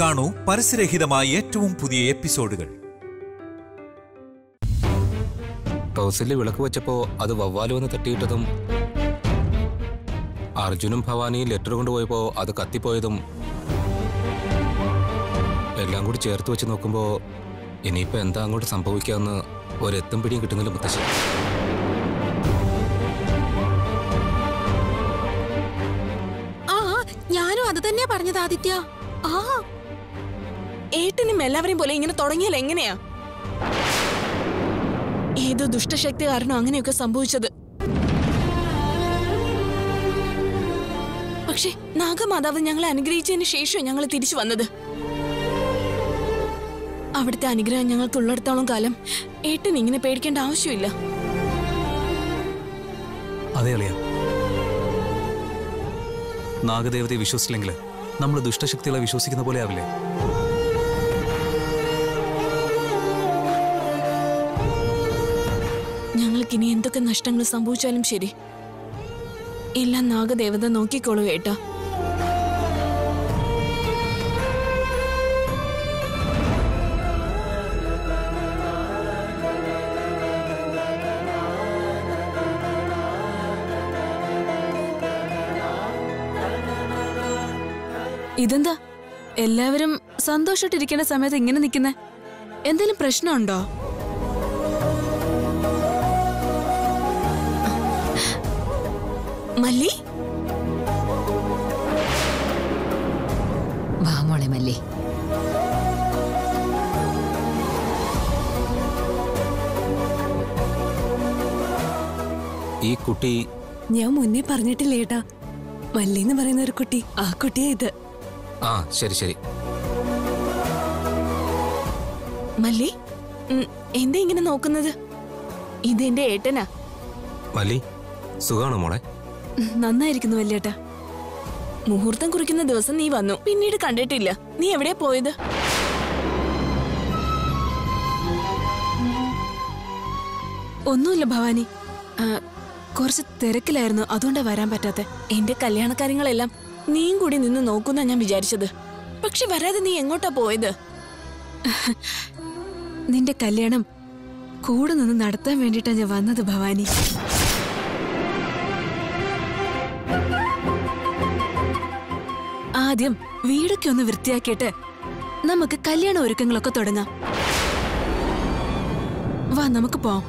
കാണൂ പരസ്യരഹിതമായ ഏറ്റവും പുതിയ എപ്പിസോഡുകൾ. കൗസല്യ വിളക്ക് വെച്ചപ്പോ അത് വവ്വാൽ വന്ന് തട്ടിയിട്ടതും അർജുനും ഭവാനിയും ലെറ്റർ കൊണ്ടുപോയപ്പോ അത് കത്തിപ്പോയതും എല്ലാം കൂടി ചേർത്ത് വെച്ച് നോക്കുമ്പോ ഇനിയിപ്പോ എന്താ അങ്ങോട്ട് സംഭവിക്കാന്ന് ഒരെത്തും പിടിയും കിട്ടുന്നില്ല മുത്തശ്ശി. ഞാനും അത് തന്നെയാ പറഞ്ഞത് ആദിത്യ. ആ ഏട്ടനും എല്ലാവരെയും പോലെ ഇങ്ങനെ തുടങ്ങിയാൽ എങ്ങനെയാ? ഏതോ ദുഷ്ടശക്തി കാരണം അങ്ങനെയൊക്കെ സംഭവിച്ചത്. പക്ഷെ നാഗമാതാവ് ഞങ്ങളെ അനുഗ്രഹിച്ചതിന് ശേഷം ഞങ്ങൾ തിരിച്ചു വന്നത്. അവിടുത്തെ അനുഗ്രഹം ഞങ്ങൾക്ക് ഉള്ളിടത്തോളം കാലം ഏട്ടൻ ഇങ്ങനെ പേടിക്കേണ്ട ആവശ്യമില്ല. നാഗദേവതയെ വിശ്വസിച്ചില്ലെങ്കിൽ നമ്മൾ ദുഷ്ടശക്തികളെ വിശ്വസിക്കുന്ന പോലെ ആവില്ലേ? ഞങ്ങൾക്ക് ഇനി എന്തൊക്കെ നഷ്ടങ്ങൾ സംഭവിച്ചാലും ശരി. എല്ലാം നാഗദേവത നോക്കിക്കോളൂ ഏട്ടാ. ഇതെന്താ? എല്ലാവരും സന്തോഷമായിട്ടിരിക്കുന്ന സമയത്ത് ഇങ്ങനെ നിൽക്കുന്നേ? എന്തെങ്കിലും പ്രശ്നമുണ്ടോ? മല്ലി? വാ മോളെ മല്ലി. ഈ കുട്ടി ഞാൻ മുന്നേ പറഞ്ഞിട്ടില്ല ഏട്ടാ? മല്ലി എന്ന് പറയുന്ന ഒരു കുട്ടി. ആ കുട്ടിയാ ഇത്. ആ ശരി ശരി. മല്ലി എന്താ ഇങ്ങനെ നോക്കുന്നത്? ഇതെന്റെ ഏട്ടനാ. മല്ലി സുഖാണോ മോളെ? നന്നായിരിക്കുന്നു വല്യേട്ട. മുഹൂർത്തം കുറിക്കുന്ന ദിവസം നീ വന്നു. പിന്നീട് കണ്ടിട്ടില്ല. നീ എവിടെ പോയത്? ഒന്നുമില്ല ഭവാനി. കുറച്ച് തിരക്കിലായിരുന്നു. അതുകൊണ്ടാ വരാൻ പറ്റാത്ത. എന്റെ കല്യാണക്കാര്യങ്ങളെല്ലാം നീയും കൂടി നിന്ന് നോക്കുന്ന ഞാൻ വിചാരിച്ചത്. പക്ഷെ വരാതെ നീ എങ്ങോട്ടാ പോയത്? നിന്റെ കല്യാണം കൂടെ നിന്ന് നടത്താൻ വേണ്ടിയിട്ടാണ് ഞാൻ വന്നത് ഭവാനി. ആദ്യം വീടൊക്കെ ഒന്ന് വൃത്തിയാക്കിയിട്ട് നമുക്ക് കല്യാണ ഒരുക്കങ്ങളൊക്കെ തുടങ്ങാം. വാ നമുക്ക് പോവാം.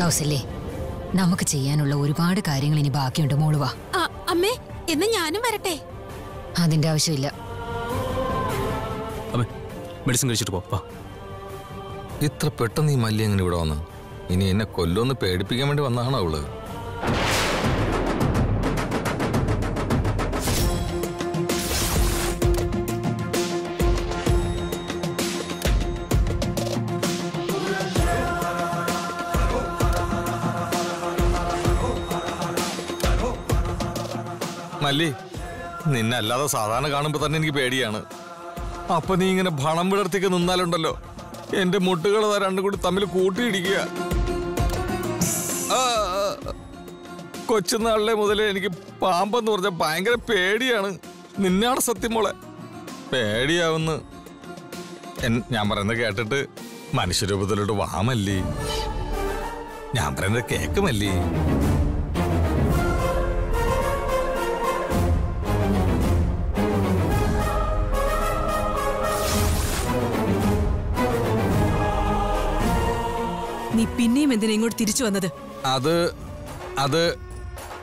കൗസല്യേ നമുക്ക് ചെയ്യാനുള്ള ഒരുപാട് കാര്യങ്ങൾ ഇനി ബാക്കിയുണ്ട്. മോളുവാ അമ്മേ എന്ന് ഞാനും വരട്ടെ? അതിന്റെ ആവശ്യമില്ല. മെഡിസിൻ കഴിച്ചിട്ട് പോ ഇത്ര പെട്ടെന്ന് ഈ മല്ലി എങ്ങനെ ഇവിടെ വന്ന്? ഇനി എന്നെ കൊല്ലൊന്ന് പേടിപ്പിക്കാൻ വേണ്ടി വന്നതാണോ അവൾ? മല്ലി നിന്നെ അല്ലാതെ സാധാരണ കാണുമ്പോ തന്നെ എനിക്ക് പേടിയാണ്. അപ്പൊ നീ ഇങ്ങനെ ഭണം വിടർത്തിക്ക് നിന്നാലുണ്ടല്ലോ. എന്റെ മുട്ടുകൾ രണ്ടും കൂടി തമ്മിൽ കൂട്ടിയിടിക്കുക. കൊച്ചുനാളിലെ മുതൽ എനിക്ക് പാമ്പെന്ന് പറഞ്ഞ ഭയങ്കര പേടിയാണ്. നിന്നാണ് സത്യം മോളെ. പേടിയാവുന്ന്. ഞാൻ പറയുന്നത് കേട്ടിട്ട് മനുഷ്യരൂപത്തിലോട്ട് വാമല്ലേ? ഞാൻ പറയുന്നത് കേക്കുമല്ലി നീ പിന്നെയും എന്തിനാ ഇങ്ങോട്ട് തിരിച്ചു വന്നത്? അത് അത്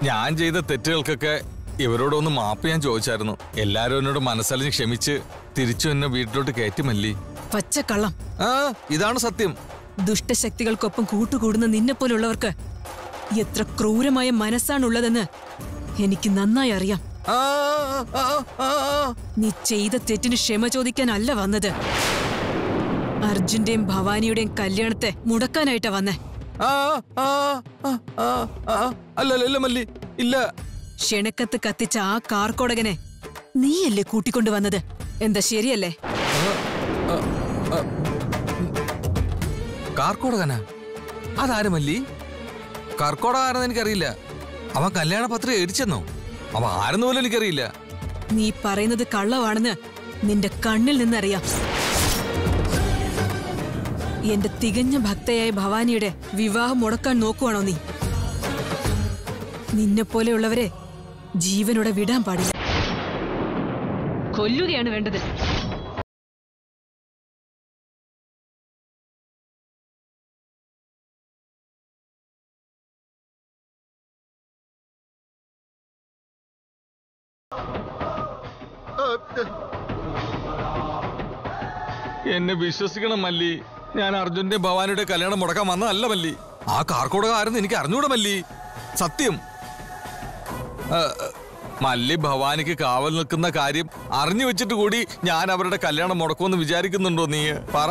ഞാൻ ചെയ്ത തെറ്റുകൾക്കൊക്കെ ഇവരോടൊന്ന് മാപ്പ് ഞാൻ ചോദിച്ചായിരുന്നു. എല്ലാരും എന്നോട് മനസ്സലിഞ്ഞ് ക്ഷമിച്ച് തിരിച്ചു എന്നെ വീട്ടിലോട്ട് കയറ്റുമല്ലി പച്ചക്കള്ളം. ആ ഇതാണ് സത്യം. ദുഷ്ടശക്തികൾക്കൊപ്പം കൂട്ടുകൂടുന്ന നിന്നെ പോലുള്ളവർക്ക് എത്ര ക്രൂരമായ മനസ്സാണുള്ളതെന്ന് എനിക്ക് നന്നായി അറിയാം. നീ ചെയ്ത തെറ്റിന് ക്ഷമ ചോദിക്കാനല്ല വന്നത്. അർജുന്റെയും ഭവാനിയുടെയും കല്യാണത്തെ മുടക്കാനായിട്ടാ വന്നേ. അല്ല അല്ല, ഇല്ല മല്ലി ഇല്ല. ക്ഷണക്കത്ത് കത്തിച്ച ആ കാർക്കോടകനെ നീയല്ലേ കൂട്ടിക്കൊണ്ടു വന്നത്? എന്താ ശരിയല്ലേ? കാർക്കോടകനാ? അതാരും മല്ലി? കർക്കോടകാരെന്ന് എനിക്കറിയില്ല. അവൻ കല്യാണ പത്രം എടിച്ചെന്നോ അവൻ ആരെന്ന് പോലും എനിക്കറിയില്ല. നീ പറയുന്നത് കള്ളമാണെന്ന് നിന്റെ കണ്ണിൽ നിന്നറിയാം. എന്റെ തികഞ്ഞ ഭക്തയായ ഭവാനിയുടെ വിവാഹം മുടക്കാൻ നോക്കുവാണോ നീ? നിന്നെ പോലെയുള്ളവരെ ജീവനോടെ വിടാൻ പാടില്ല. കൊല്ലുകയാണ് വേണ്ടത്. എന്നെ വിശ്വസിക്കണം മല്ലി. ഞാൻ അർജുന്റെ ഭവാനിയുടെ കല്യാണം മുടക്കാൻ വന്നതല്ല മല്ലി. ആ കാർക്കോടകാരെന്ന് എനിക്ക് അറിഞ്ഞൂടെ മല്ലി. സത്യം. മല്ലി ഭവാനിക്ക് കാവൽ നിൽക്കുന്ന കാര്യം അറിഞ്ഞു വെച്ചിട്ട് കൂടി ഞാൻ അവരുടെ കല്യാണം മുടക്കുമെന്ന് വിചാരിക്കുന്നുണ്ടോ നീ? പറ.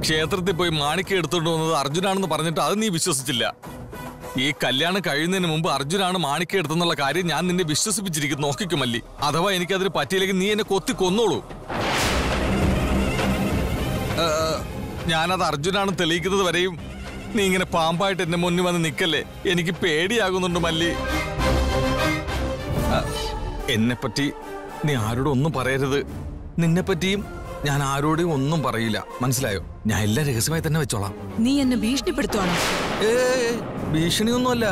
ക്ഷേത്രത്തിൽ പോയി മാണിക്യം എടുത്തോണ്ട് വന്നത് അർജുനാണെന്ന് പറഞ്ഞിട്ട് അത് നീ വിശ്വസിച്ചില്ല. ഈ കല്യാണം കഴിയുന്നതിന് മുമ്പ് അർജുനാണ് മാണിക്യം എടുത്തെന്നുള്ള കാര്യം ഞാൻ നിന്നെ വിശ്വസിപ്പിച്ചിരിക്കുന്നു. നോക്കിക്കും മല്ലി. അഥവാ എനിക്കതിന് പറ്റിയില്ലെങ്കിൽ നീ എന്നെ കൊത്തി കൊന്നോളൂ. ഞാനത് അർജുനാണ് തെളിയിക്കുന്നത് വരെയും നീ ഇങ്ങനെ പാമ്പായിട്ട് എന്റെ മുന്നിൽ വന്ന് നിൽക്കല്ലേ എനിക്ക് പേടിയാകുന്നുണ്ട് മല്ലി. എന്നെപ്പറ്റി നീ ആരോടും ഒന്നും പറയരുത്. നിന്നെ പറ്റിയും ഞാൻ ആരോടും ഒന്നും പറയില്ല. മനസ്സിലായോ? ഞാൻ എല്ലാം രഹസ്യമായി തന്നെ വെച്ചോളാം. നീ എന്നെ ഭീഷണിപ്പെടുത്തുവാണോ? ഏ ഭീഷണിയൊന്നുമല്ല.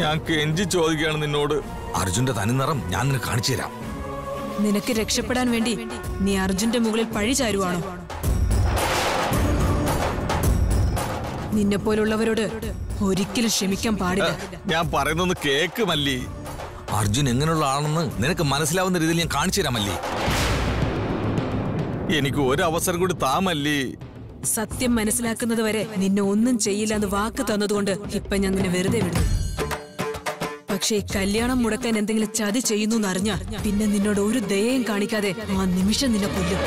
ഞാൻ കെഞ്ചി ചോദിക്കുകയാണ് നിന്നോട്. അർജുന്റെ തനിനിറം ഞാൻ നിനക്ക് കാണിച്ചു തരാം. നിനക്ക് രക്ഷപ്പെടാൻ വേണ്ടി നീ അർജുന്റെ മുകളിൽ പഴി ചാരുവാണോ? നിന്നെ പോലുള്ളവരോട് ഒരിക്കലും ക്ഷമിക്കാൻ പാടില്ല. ഞാൻ പറയുന്നത് കേക്ക് മല്ലി. അർജുൻ എങ്ങനെയുള്ള ആണെന്ന് നിനക്ക് മനസ്സിലാവുന്ന രീതിയിൽ ഞാൻ കാണിച്ചു തരാം മല്ലി. എനിക്ക് ഒരു അവസരം കൂടി താ മല്ലി. സത്യം മനസ്സിലാക്കുന്നത് വരെ നിന്നെ ഒന്നും ചെയ്യില്ല എന്ന് വാക്ക് തന്നതുകൊണ്ട് ഇപ്പൊ ഞാൻ നിന്നെ വെറുതെ വിടുന്നു. പക്ഷേ ഈ കല്യാണം മുടക്കാൻ എന്തെങ്കിലും ചതി ചെയ്യുന്നു എന്നറിഞ്ഞ പിന്നെ നിന്നോട് ഒരു ദയയും കാണിക്കാതെ ആ നിമിഷം നിന്നെ കൊല്ലും.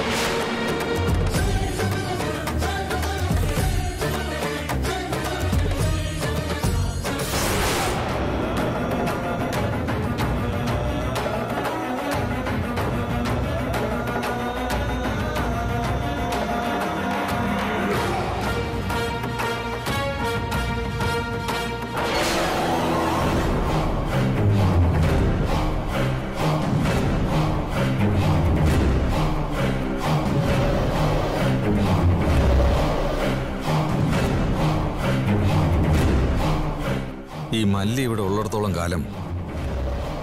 മല്ലി ഇവിടെ ഉള്ളിടത്തോളം കാലം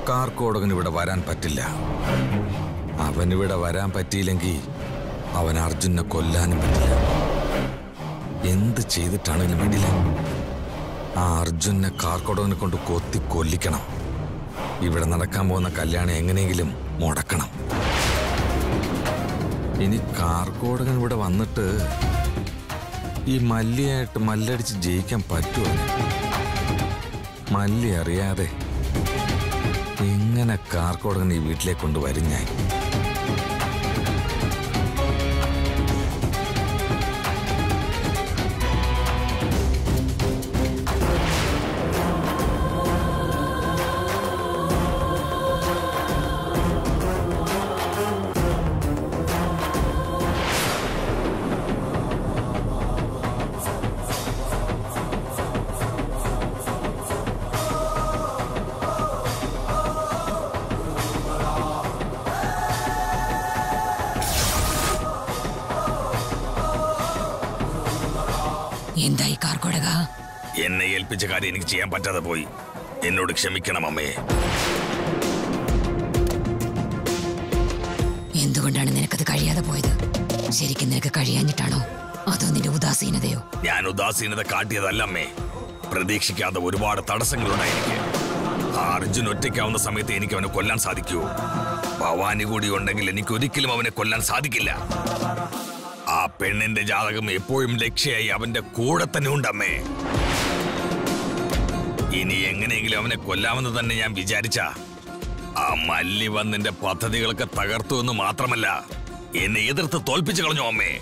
കാർക്കോടകൻ ഇവിടെ വരാൻ പറ്റില്ല. അവനിവിടെ വരാൻ പറ്റിയില്ലെങ്കിൽ അവൻ അർജുനെ കൊല്ലാനും പറ്റില്ല. എന്ത് ചെയ്തിട്ടാണെങ്കിലും വേണ്ടില്ല. ആ അർജുനെ കാർക്കോടകനെ കൊണ്ട് കൊത്തി കൊല്ലിക്കണം. ഇവിടെ നടക്കാൻ പോകുന്ന കല്യാണം എങ്ങനെയെങ്കിലും മുടക്കണം. ഇനി കാർക്കോടകൻ ഇവിടെ വന്നിട്ട് ഈ മല്ലിയായിട്ട് മല്ലടിച്ച് ജയിക്കാൻ പറ്റുമോ? മല്ലി അറിയാതെ എങ്ങനെ കാർക്കോടകൻ ഈ വീട്ടിലേക്ക് കൊണ്ടുവരും ഞാൻ? എന്തായി കാർക്കൊടക? എന്നെ ഏൽപ്പിച്ച കാര്യം എനിക്ക് ചെയ്യാൻ പറ്റാതെ പോയി. എന്നോട് ക്ഷമിക്കണം അമ്മയെ എന്തുകൊണ്ടാണ് നിനക്കത് കഴിയാതെ പോയത്? ശരിക്കും നിനക്ക് കഴിയാഞ്ഞിട്ടാണോ? അതോ നിന്റെ ഉദാസീനതയോ? ഞാൻ ഉദാസീനത കാട്ടിയതല്ല അമ്മേ. പ്രതീക്ഷിക്കാതെ ഒരുപാട് തടസ്സങ്ങളുണ്ടായി എനിക്ക്. ആ അർജുൻ ഒറ്റയ്ക്കാവുന്ന സമയത്ത് എനിക്ക് അവനെ കൊല്ലാൻ സാധിക്കൂ. ഭവാനി കൂടി ഉണ്ടെങ്കിൽ എനിക്ക് ഒരിക്കലും അവനെ കൊല്ലാൻ സാധിക്കില്ല. പെണ്ണിന്റെ ജാതകം എപ്പോഴും ലക്ഷ്യയായി അവന്റെ കൂടെ തന്നെ ഉണ്ടമ്മേ. ഇനി എങ്ങനെയെങ്കിലും അവനെ കൊല്ലാമെന്ന് തന്നെ ഞാൻ വിചാരിച്ച. ആ മല്ലി വന്നിന്റെ പദ്ധതികളൊക്കെ തകർത്തു എന്ന് മാത്രമല്ല എന്നെ എതിർത്ത് തോൽപ്പിച്ചു കളഞ്ഞു അമ്മേ.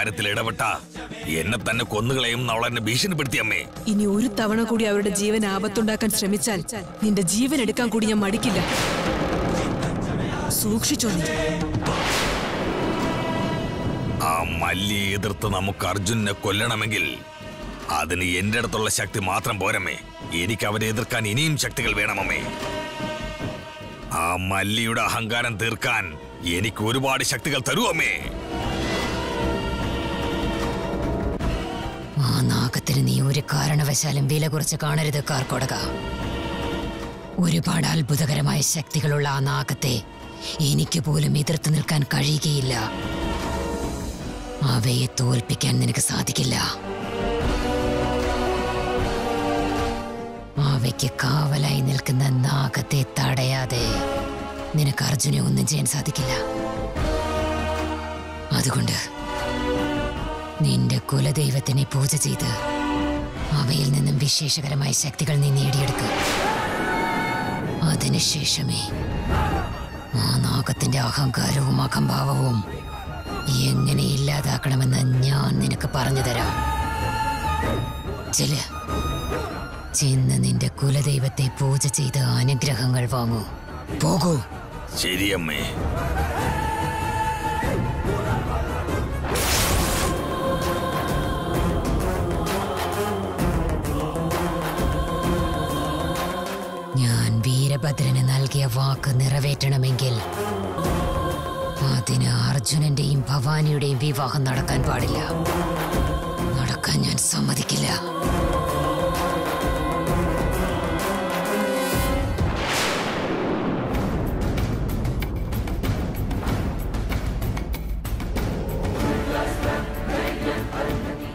കാര്യത്തിൽ ഇടപെട്ട. എന്നെ തന്നെ കൊന്നുകളയും അവൾ എന്നെ ഭീഷണിപ്പെടുത്തി അമ്മേ. ഇനി ഒരു തവണ കൂടി അവരുടെ ജീവൻ ആപത്തുണ്ടാക്കാൻ ശ്രമിച്ചാൽ നിന്റെ ജീവൻ എടുക്കാൻ കൂടി ഞാൻ മടിക്കില്ല. സൂക്ഷിച്ചോ നീ. ആ മല്ലിയെ എതിർത്ത് നമുക്ക് അർജുനെ കൊല്ലണമെങ്കിൽ അതിന് എന്റെ അടുത്തുള്ള ശക്തി മാത്രം പോരമ്മേ. എനിക്ക് അവരെ എതിർക്കാൻ ഇനിയും ശക്തികൾ വേണമമ്മേ. ആ മല്ലിയുടെ അഹങ്കാരം തീർക്കാൻ എനിക്ക് ഒരുപാട് ശക്തികൾ തരുമേ ഒരു കാരണവശാലും വില കുറച്ച് കാണരുത് കാർക്കോടക. ഒരുപാട് അത്ഭുതകരമായ ശക്തികളുള്ള ആ നാഗത്തെ എനിക്ക് പോലും എതിർത്ത് നിൽക്കാൻ കഴിയുകയില്ല. അവയെ തോൽപ്പിക്കാൻ നിനക്ക് സാധിക്കില്ല. അവയ്ക്ക് കാവലായി നിൽക്കുന്ന നാഗത്തെ തടയാതെ നിനക്ക് അർജുനെ ഒന്നും ചെയ്യാൻ സാധിക്കില്ല. അതുകൊണ്ട് നിന്റെ കുലദൈവത്തിനെ പൂജ ചെയ്ത് അവയിൽ നിന്നും വിശേഷകരമായ ശക്തികൾ നീ നേടിയെടുക്കുക അതിനുശേഷമേ ആ നാഗത്തിന്റെ അഹങ്കാരവും അഹംഭാവവും എങ്ങനെ ഇല്ലാതാക്കണമെന്ന് ഞാൻ നിനക്ക് പറഞ്ഞു തരാം. ചില ചെന്ന് നിന്റെ കുലദൈവത്തെ പൂജ ചെയ്ത് അനുഗ്രഹങ്ങൾ വാങ്ങൂ. പോകൂ. ശരിയമ്മേ. ഞാൻ വീരഭദ്രന് നൽകിയ വാക്ക് നിറവേറ്റണമെങ്കിൽ അതിന് അർജുനന്റെയും ഭവാനിയുടെയും വിവാഹം നടക്കാൻ പാടില്ല. നടക്കാൻ ഞാൻ സമ്മതിക്കില്ല.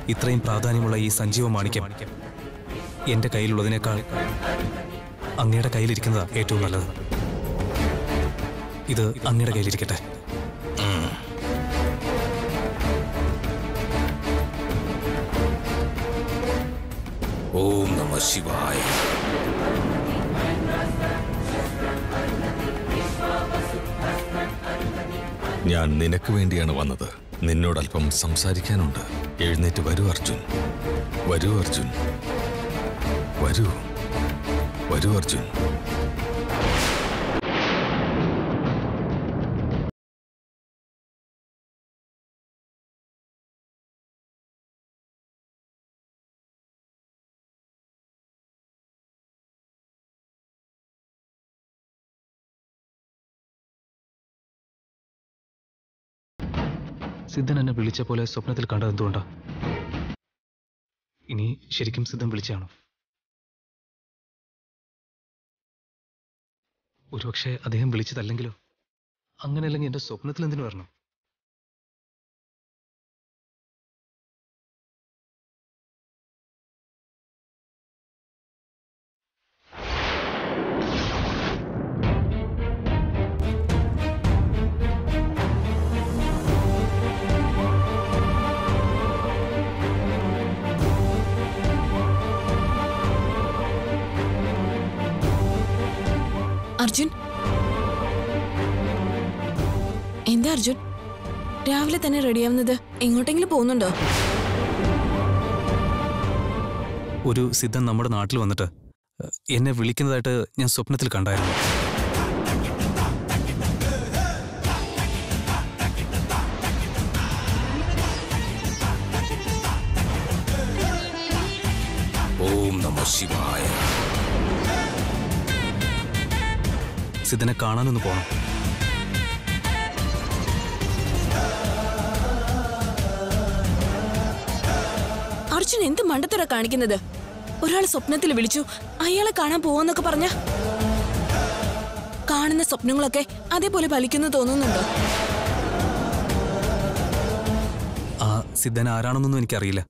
ഇത്രയും പ്രാധാന്യമുള്ള ഈ സഞ്ജീവ മാണിക്യം എന്റെ കയ്യിലുള്ളതിനേക്കാൾ അങ്ങയുടെ കയ്യിലിരിക്കുന്നതാ ഏറ്റവും നല്ലത്. ഇത് അങ്ങയുടെ കയ്യിലിരിക്കട്ടെ. ഓം നമ ശിവായ. ഞാൻ നിനക്ക് വേണ്ടിയാണ് വന്നത്. നിന്നോട് അല്പം സംസാരിക്കാനുണ്ട്. എഴുന്നേറ്റ് വരൂ അർജുൻ. വരൂ അർജുൻ. വരൂ. വരൂ അർജുൻ. സിദ്ധൻ എന്നെ വിളിച്ച പോലെ സ്വപ്നത്തിൽ കണ്ടത് എന്തുകൊണ്ടാ? ഇനി ശരിക്കും സിദ്ധൻ വിളിച്ചാണോ? ഒരുപക്ഷെ അദ്ദേഹം വിളിച്ചതല്ലെങ്കിലോ? അങ്ങനെയല്ലെങ്കിൽ എന്റെ സ്വപ്നത്തിൽ എന്തിനു വരണം? അർജുൻ? എന്താ അർജുൻ? രാവിലെ തന്നെ റെഡിയാവുന്നത് എങ്ങോട്ടെങ്കിലും പോകുന്നുണ്ടോ? ഒരു സിദ്ധൻ നമ്മുടെ നാട്ടിൽ വന്നിട്ട് എന്നെ വിളിക്കുന്നതായിട്ട് ഞാൻ സ്വപ്നത്തിൽ കണ്ടായിരുന്നു. ഓം നമ ശിവായ. സിദ്ധനെ കാണാനൊന്ന് പോകണം അർജുൻ എന്ത് മണ്ടത്തര കാണിക്കുന്നത്? ഒരാൾ സ്വപ്നത്തിൽ വിളിച്ചു അയാളെ കാണാൻ പോവാന്നൊക്കെ പറഞ്ഞ? കാണുന്ന സ്വപ്നങ്ങളൊക്കെ അതേപോലെ ഫലിക്കുന്നു തോന്നുന്നുണ്ടോ? ആ സിദ്ധൻ ആരാണെന്നൊന്നും എനിക്കറിയില്ല.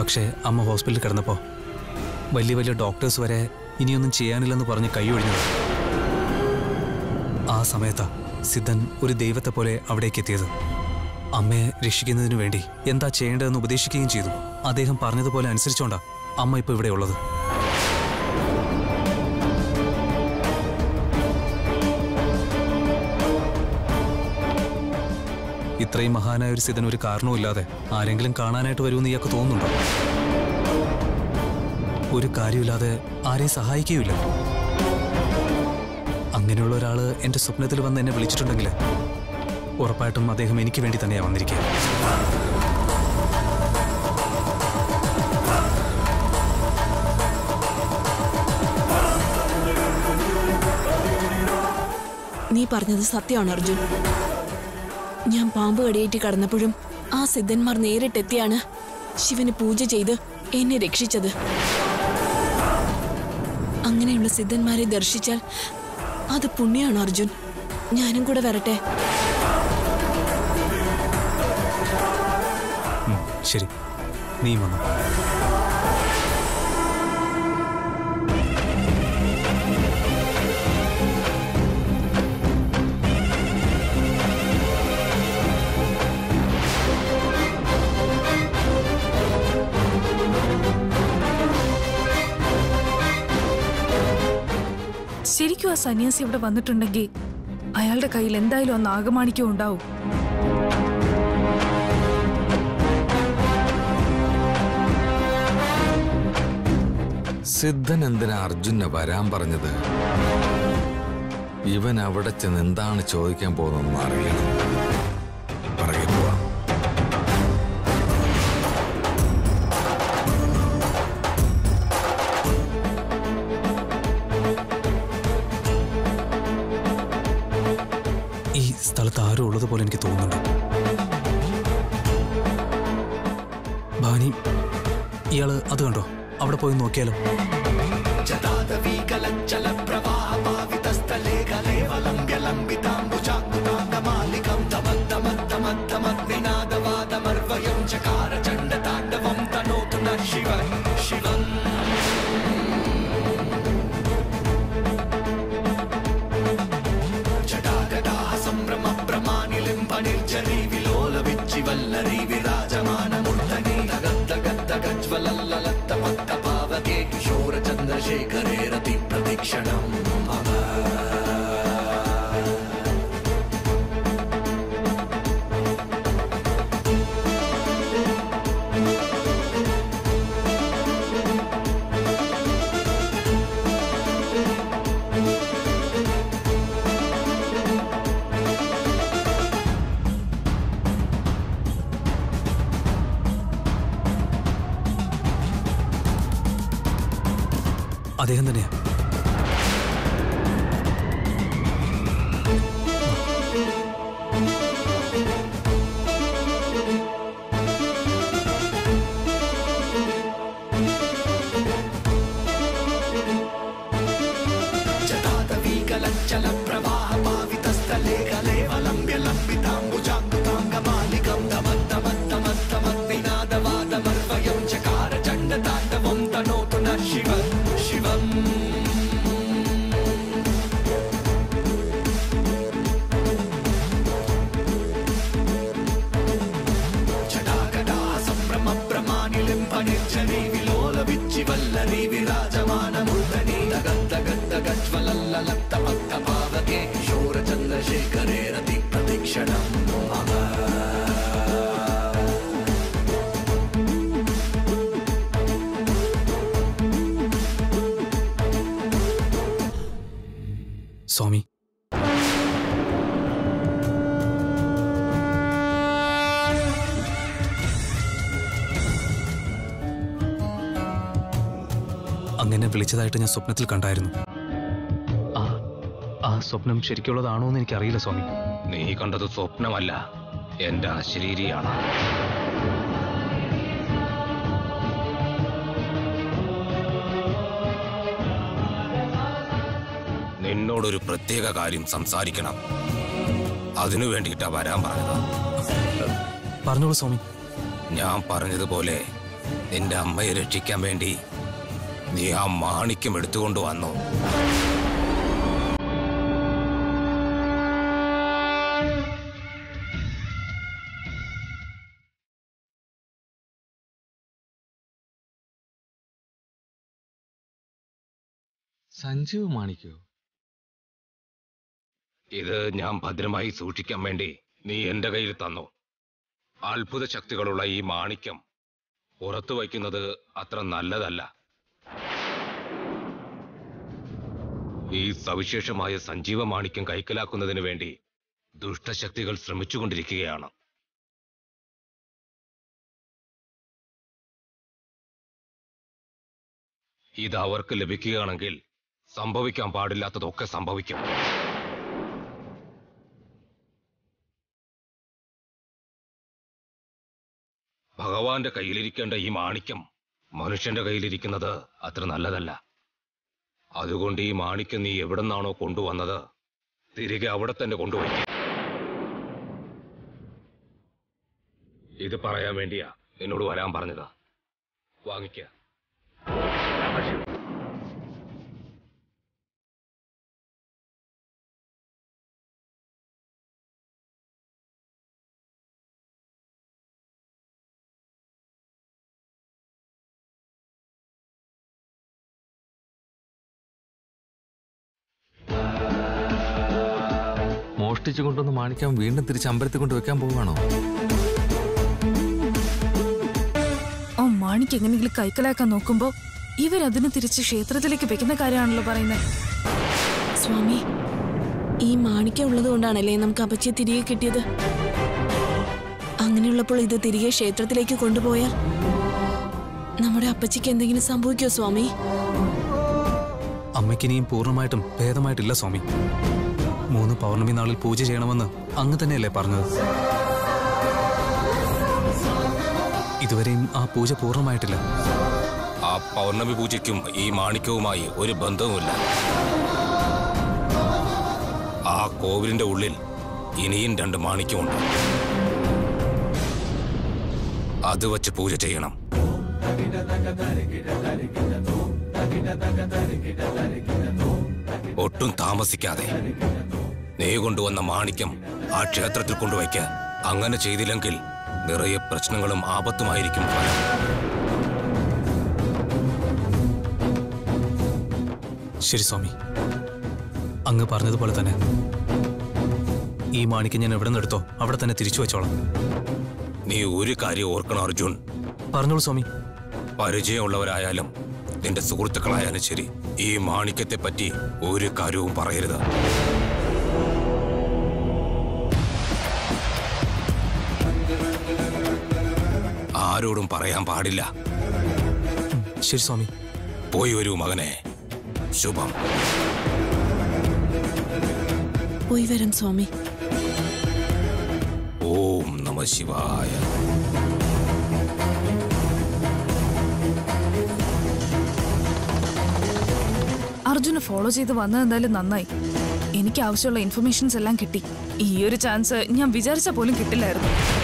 പക്ഷേ അമ്മ ഹോസ്പിറ്റലിൽ കിടന്നപ്പോൾ വലിയ വലിയ ഡോക്ടേഴ്സ് വരെ ഇനിയൊന്നും ചെയ്യാനില്ലെന്ന് പറഞ്ഞ് കൈ ഒഴിഞ്ഞത്. ആ സമയത്ത് സിദ്ധൻ ഒരു ദൈവത്തെ പോലെ അവിടേക്ക് എത്തിയത് അമ്മയെ രക്ഷിക്കുന്നതിനു വേണ്ടി എന്താ ചെയ്യേണ്ടതെന്ന് ഉപദേശിക്കുകയും ചെയ്തു. അദ്ദേഹം പറഞ്ഞതുപോലെ അനുസരിച്ചോണ്ടാ അമ്മ ഇപ്പോൾ ഇവിടെയുള്ളത് ഇത്രയും മഹാനായ ഒരു സിദ്ധൻ ഒരു കാരണവുമില്ലാതെ ആരെങ്കിലും കാണാനായിട്ട് വരുമെന്ന് ഇയാൾക്ക് തോന്നുന്നുണ്ടോ? ഒരു കാര്യമില്ലാതെ ആരെയും സഹായിക്കുകയില്ല അങ്ങനെയുള്ള ഒരാൾ എന്റെ സ്വപ്നത്തിൽ വന്ന് എന്നെ വിളിച്ചിട്ടുണ്ടെങ്കിൽ ഉറപ്പായിട്ടും അദ്ദേഹം എനിക്ക് വേണ്ടി തന്നെയാണ് വന്നിരിക്കുക. നീ പറഞ്ഞത് സത്യമാണ് അർജുൻ. ഞാൻ പാമ്പ് കടിയേറ്റ് കടന്നപ്പോഴും ആ സിദ്ധന്മാർ നേരിട്ടെത്തിയാണ് ശിവന് പൂജ ചെയ്ത് എന്നെ രക്ഷിച്ചത്. അങ്ങനെയുള്ള സിദ്ധന്മാരെ ദർശിച്ചാൽ അത് പുണ്യാണ് അർജുൻ. ഞാനും കൂടെ വരട്ടെ. ശരി. നീ വന്നു. ശരിക്കും ആ സന്യാസി ഇവിടെ വന്നിട്ടുണ്ടെങ്കിൽ അയാളുടെ കയ്യിൽ എന്തായാലും ആ നാഗമാണിക്യം ഉണ്ടാവും. സിദ്ധൻ എന്തിനാ അർജുനെ വരാൻ പറഞ്ഞത്? ഇവൻ അവിടെ ചെന്ന് എന്താണ് ചോദിക്കാൻ പോകുന്നതെന്ന് അറിയണം. അത് കണ്ടോ? അവിടെ പോയി നോക്കിയാലോ? അദ്ദേഹം തന്നെയാ സ്വാമി. അങ്ങനെ വിളിച്ചതായിട്ട് ഞാൻ സ്വപ്നത്തിൽ കണ്ടായിരുന്നു. സ്വപ്നം ശരിക്കുള്ളതാണോ എന്ന് എനിക്കറിയില്ല സ്വാമി. നീ കണ്ടത് സ്വപ്നമല്ല എന്റെ അശരീരിയാണ് നിന്നോടൊരു പ്രത്യേക കാര്യം സംസാരിക്കണം. അതിനു വേണ്ടിയിട്ടാ വരാൻ പറഞ്ഞത്. പറഞ്ഞോളൂ സ്വാമി. ഞാൻ പറഞ്ഞതുപോലെ നിന്റെ അമ്മയെ രക്ഷിക്കാൻ വേണ്ടി നീ ആ മാണിക്യം എടുത്തുകൊണ്ട് വന്നു. സഞ്ജീവ് മാണിക്കോ? ഇത് ഞാൻ ഭദ്രമായി സൂക്ഷിക്കാൻ വേണ്ടി നീ എന്റെ കയ്യിൽ തന്നു. അത്ഭുത ശക്തികളുള്ള ഈ മാണിക്യം പുറത്തു വയ്ക്കുന്നത് അത്ര നല്ലതല്ല. ഈ സവിശേഷമായ സഞ്ജീവ മാണിക്യം കൈക്കലാക്കുന്നതിന് വേണ്ടി ദുഷ്ടശക്തികൾ ശ്രമിച്ചുകൊണ്ടിരിക്കുകയാണ്. ഇത് അവർക്ക് ലഭിക്കുകയാണെങ്കിൽ സംഭവിക്കാൻ പാടില്ലാത്തതൊക്കെ സംഭവിക്കും. ഭഗവാന്റെ കയ്യിലിരിക്കേണ്ട ഈ മാണിക്യം മനുഷ്യന്റെ കയ്യിലിരിക്കുന്നത് അത്ര നല്ലതല്ല. അതുകൊണ്ട് ഈ മാണിക്യം നീ എവിടെന്നാണോ കൊണ്ടുവന്നത് തിരികെ അവിടെ തന്നെ കൊണ്ടുപോയി ഇത് പറയാൻ വേണ്ടിയാ എന്നോട് വരാൻ പറഞ്ഞത്. വാങ്ങിക്ക. മോഷ്ടിച്ചു കൊണ്ടുവന്ന് മാണിക്കാൻ വീണ്ടും തിരിച്ച് അമ്പലത്തിൽ കൊണ്ട് വെക്കാൻ പോവാണോ ഓ മാണിക്ക് എങ്ങനെയെങ്കിലും കൈക്കലാക്കാൻ നോക്കുമ്പോ ഇവരതിന് തിരിച്ച് ക്ഷേത്രത്തിലേക്ക് വെക്കുന്ന കാര്യമാണല്ലോ പറയുന്നത് സ്വാമി ഈ മാണിക്യം ഉള്ളത് കൊണ്ടാണല്ലേ നമുക്ക് അപച്ച തിരികെ കിട്ടിയത്? അങ്ങനെയുള്ളപ്പോൾ ഇത് തിരികെ ക്ഷേത്രത്തിലേക്ക് കൊണ്ടുപോയാൽ നമ്മുടെ അപ്പച്ചിക്ക് എന്തെങ്കിലും സംഭവിക്കോ സ്വാമി? അമ്മയ്ക്കിനിയും പൂർണമായിട്ടും ഭേദമായിട്ടില്ല സ്വാമി. മൂന്ന് പൗർണമി നാളിൽ പൂജ ചെയ്യണമെന്ന് അങ്ങ് തന്നെയല്ലേ പറഞ്ഞത്? ഇതുവരെയും ആ പൂജ പൂർണമായിട്ടില്ല. ആ പൗർണമി പൂജയ്ക്കും ഈ മാണിക്യവുമായി ഒരു ബന്ധവുമില്ല. ആ കോവിലിന്റെ ഉള്ളിൽ ഇനിയും രണ്ട് മാണിക്യമുണ്ട്. അത് വച്ച് പൂജ ചെയ്യണം. ഒട്ടും താമസിക്കാതെ. നീ കൊണ്ടുവന്ന മാണിക്യം ആ ക്ഷേത്രത്തിൽ കൊണ്ടുവയ്ക്ക. അങ്ങനെ ചെയ്തില്ലെങ്കിൽ നിറയെ പ്രശ്നങ്ങളും ആപത്തുമായിരിക്കും ഫലം. ശരി സ്വാമി. അങ്ങ് പറഞ്ഞതുപോലെ തന്നെ. ഈ മാണിക്യം ഞാൻ എവിടെ നിന്നെടുത്തോ അവിടെ തന്നെ തിരിച്ചു വെച്ചോളാം. നീ ഒരു കാര്യം ഓർക്കണം അർജുൻ. പറഞ്ഞോളൂ സ്വാമി. പരിചയമുള്ളവരായാലും നിന്റെ സുഹൃത്തുക്കളായാലും ശരി ഈ മാണിക്യത്തെ പറ്റി ഒരു കാര്യവും പറയരുത്. ആരോടും പറയാൻ പാടില്ല. ശരി സ്വാമി. പോയി വരൂ മകനെ. ശുഭം. പോയി വരും സ്വാമി. ഓം നമ ശിവായ. അർജുന ഫോളോ ചെയ്ത് വന്നതെന്തായാലും നന്നായി. എനിക്ക് ആവശ്യമുള്ള ഇൻഫർമേഷൻസ് എല്ലാം കിട്ടി. ഈ ഒരു ചാൻസ് ഞാൻ വിചാരിച്ച പോലും കിട്ടില്ലായിരുന്നു.